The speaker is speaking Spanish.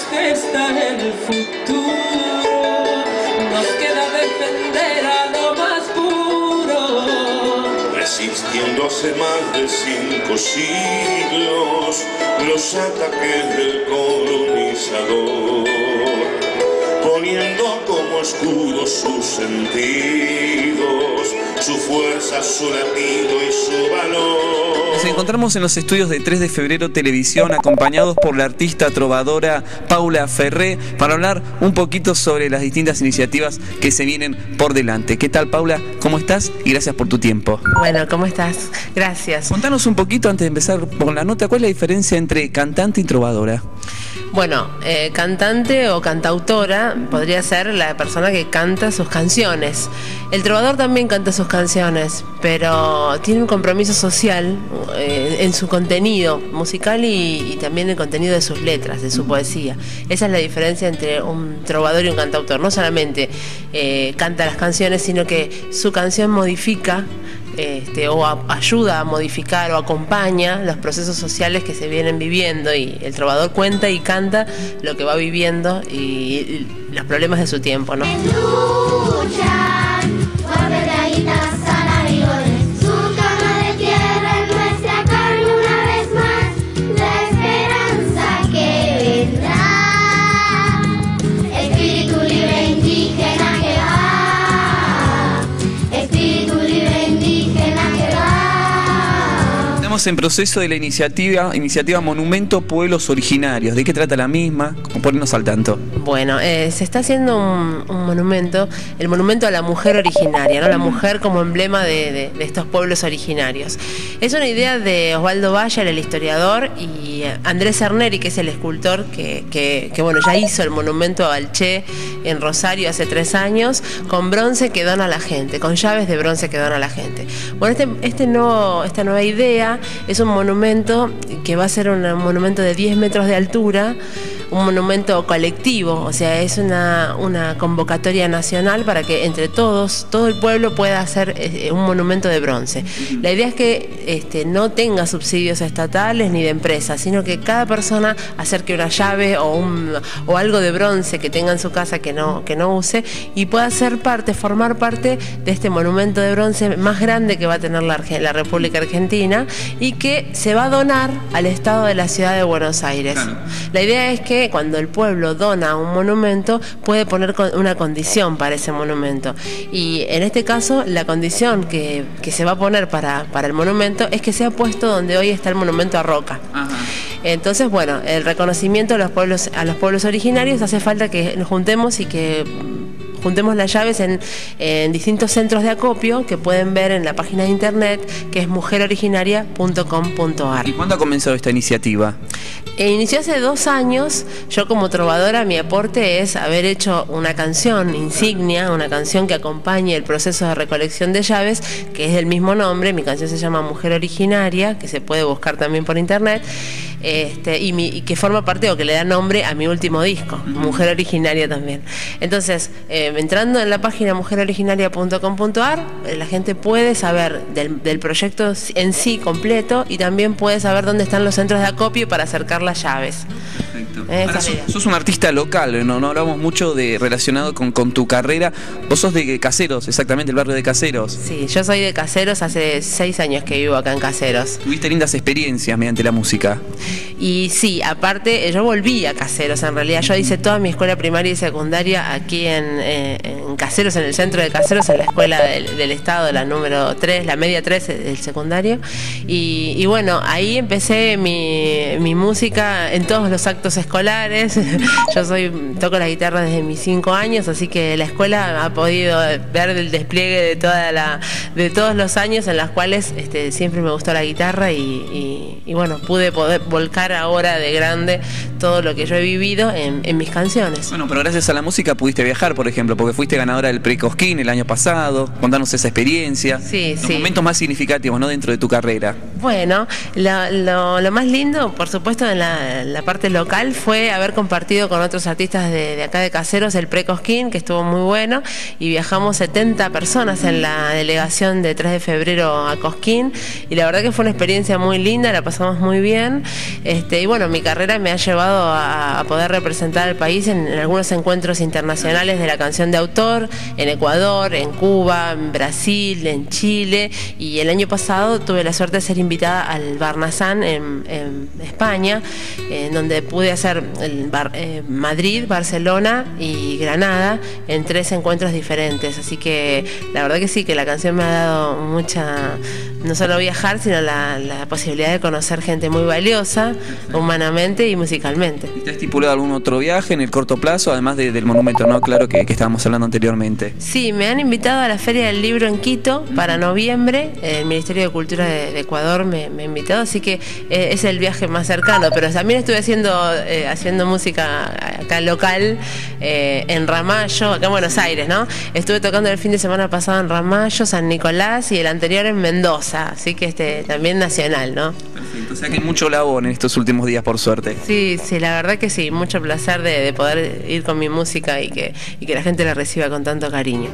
palabras gestan el futuro. Nos queda defender a lo más puro. Resistiendo hace más de cinco siglos los ataques del colonizador, poniendo como escudos sus sentidos, su fuerza, su latido y su valor. Nos encontramos en los estudios de 3 de febrero televisión acompañados por la artista trovadora Paula Ferré para hablar un poquito sobre las distintas iniciativas que se vienen por delante. ¿Qué tal Paula? ¿Cómo estás? Y gracias por tu tiempo. Bueno, ¿cómo estás? Gracias. Contanos un poquito antes de empezar con la nota, ¿cuál es la diferencia entre cantante y trovadora? Bueno, eh, cantante o cantautora podría ser la persona que canta sus canciones. El trovador también canta sus canciones, pero tiene un compromiso social eh, en su contenido musical y, y también el contenido de sus letras, de su poesía. Esa es la diferencia entre un trovador y un cantautor. No solamente eh, canta las canciones, sino que su canción modifica este, o ayuda a modificar o acompaña los procesos sociales que se vienen viviendo y el trovador cuenta y canta lo que va viviendo y, los problemas de su tiempo, ¿no? Estamos en proceso de la iniciativa, iniciativa Monumento Pueblos Originarios. ¿De qué trata la misma? Ponernos al tanto. Bueno, eh, se está haciendo un, monumento, el monumento a la mujer originaria. La mujer como emblema de, de- estos pueblos originarios. Es una idea de Osvaldo Valle, el historiador, y Andrés Cerneri, que es el escultor que, bueno, ya hizo el monumento al Che en Rosario hace tres años, con bronce que dona a la gente, con llaves de bronce que dona a la gente. Bueno, este, este esta nueva idea es un monumento que va a ser un monumento de 10 metros de altura, un monumento colectivo, o sea, es una, una convocatoria nacional para que entre todos, todo el pueblo pueda hacer eh, un monumento de bronce. La idea es que este, no tenga subsidios estatales ni de empresas, sino que cada persona acerque una llave o, un, o algo de bronce que tenga en su casa que no, que no use y pueda ser parte, formar parte de este monumento de bronce más grande que va a tener la, República Argentina y que se va a donar al Estado de la Ciudad de Buenos Aires. La idea es que cuando el pueblo dona un monumento puede poner una condición para ese monumento. Y en este caso la condición que, que se va a poner para, para el monumento es que sea puesto donde hoy está el monumento a Roca. Entonces, bueno, el reconocimiento a los pueblos, a los pueblos originarios hace falta que nos juntemos y que juntemos las llaves en, en distintos centros de acopio que pueden ver en la página de internet que es mujeroriginaria.com.ar. ¿Y cuándo ha comenzado esta iniciativa? E inició hace dos años. Yo como trovadora mi aporte es haber hecho una canción insignia, una canción que acompañe el proceso de recolección de llaves, que es del mismo nombre. Mi canción se llama Mujer Originaria, que se puede buscar también por internet. Este, y, mi- y que forma parte o que le da nombre a mi último disco, Mujer Originaria también. Entonces, eh, entrando en la página mujeroriginaria.com.ar, eh, la gente puede saber del, del proyecto en sí completo y también puede saber dónde están los centros de acopio para acercar las llaves. Ahora, sos, sos un artista local, ¿no? no hablamos mucho de relacionado con, con tu carrera. Vos sos de Caseros, exactamente, el barrio de Caseros. Sí, yo soy de Caseros, hace seis años que vivo acá en Caseros. Tuviste lindas experiencias mediante la música. Y sí, aparte, yo volví a Caseros en realidad. Yo hice toda mi escuela primaria y secundaria aquí en, eh, en Caseros, en el centro de Caseros, en la escuela del, del Estado, la número 3, la media 3 del secundario. Y, y bueno, ahí empecé mi, mi música en todos los actos escolares. Yo soy toco la guitarra desde mis 5 años, así que la escuela ha podido ver el despliegue de toda la de todos los años en los cuales este, siempre me gustó la guitarra y, y- y bueno, pude poder volcar ahora de grande todo lo que yo he vivido en, en mis canciones. Bueno, pero gracias a la música pudiste viajar, por ejemplo, porque fuiste ganadora del Precosquín el año pasado. Contanos esa experiencia. Sí, Los sí. momentos más significativos, ¿no? Dentro de tu carrera. Bueno, lo, más lindo, por supuesto, en la, parte local fue haber compartido con otros artistas de, acá de Caseros el Precosquín, que estuvo muy bueno, y viajamos 70 personas en la delegación de 3 de febrero a Cosquín, y la verdad que fue una experiencia muy linda, la pasamos muy bien, este, y bueno, mi carrera me ha llevado a, poder representar al país en, en algunos encuentros internacionales de la canción de autor, en Ecuador, en Cuba, en Brasil, en Chile, y el año pasado tuve la suerte de ser invitada al Barnazán en, en España, en donde pude hacer el Bar- eh, Madrid, Barcelona y Granada en tres encuentros diferentes. Así que la verdad que sí, que la canción me ha dado mucha, no solo viajar, sino la, la posibilidad de conocer gente muy valiosa, humanamente y musicalmente. ¿Está estipulado algún otro viaje en el corto plazo, además de- del monumento, no? Claro que, que estábamos hablando anteriormente. Sí, me han invitado a la Feria del Libro en Quito para noviembre. El Ministerio de Cultura de, de Ecuador me, me ha invitado, así que eh, es el viaje más cercano. Pero también estuve haciendo, eh, haciendo música acá local eh, en Ramallo, acá en Buenos Aires, ¿no? Estuve tocando el fin de semana pasado en Ramallo, San Nicolás y el anterior en Mendoza, así que este también nacional, ¿no? Perfecto. O sea que hay mucho labor en estos últimos días, por suerte. Sí, sí, la verdad que sí, mucho placer de, de poder ir con mi música y que, y que la gente la reciba con tanto cariño.